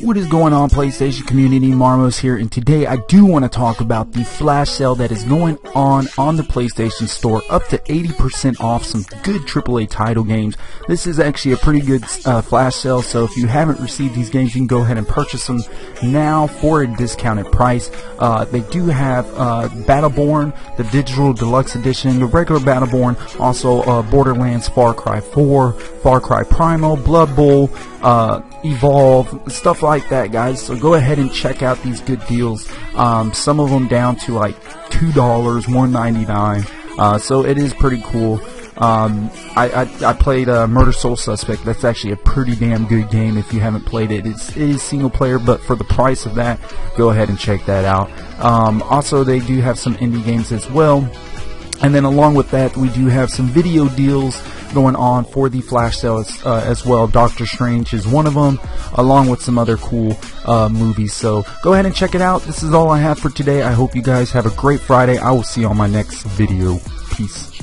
What is going on PlayStation community, Marmos here, and today I do want to talk about the flash sale that is going on on the PlayStation Store, up to 80% off some good AAA title games. This is actually a pretty good uh, flash sale, so if you haven't received these games, you can go ahead and purchase them now for a discounted price. Uh, they do have uh, Battleborn, the digital deluxe edition, the regular Battleborn, also uh, Borderlands Far Cry 4, Far Cry Primal, Blood Bowl, uh, Evolve, stuff like that, guys. So go ahead and check out these good deals. Um, some of them down to like two dollars, one ninety nine. Uh, so it is pretty cool. Um, I, I, I, played uh, Murder Soul Suspect. That's actually a pretty damn good game. If you haven't played it, it's it is single player, but for the price of that, go ahead and check that out. Um, also, they do have some indie games as well. And then along with that, we do have some video deals going on for the flash sale as, uh, as well. Doctor Strange is one of them, along with some other cool uh, movies. So go ahead and check it out. This is all I have for today. I hope you guys have a great Friday. I will see you on my next video. Peace.